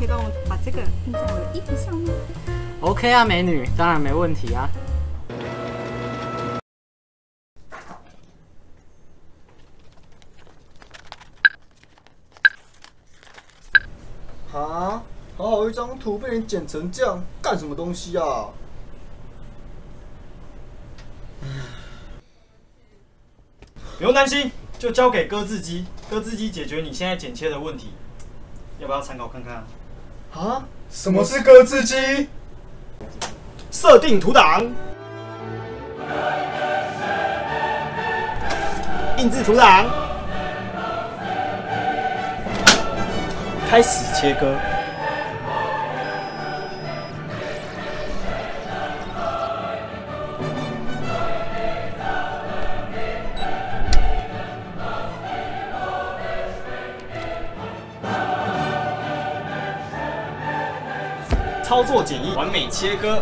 以帮我把这个印在我的衣服上吗？OK 啊，美女，当然没问题啊。啊，好好一张图被人剪成这样，干什么东西啊？不用担心，就交给割字机，割字机解决你现在剪切的问题。要不要参考看看啊？啊？什么是割字机？设定图档，印制图档，开始切割。操作简易，完美切割。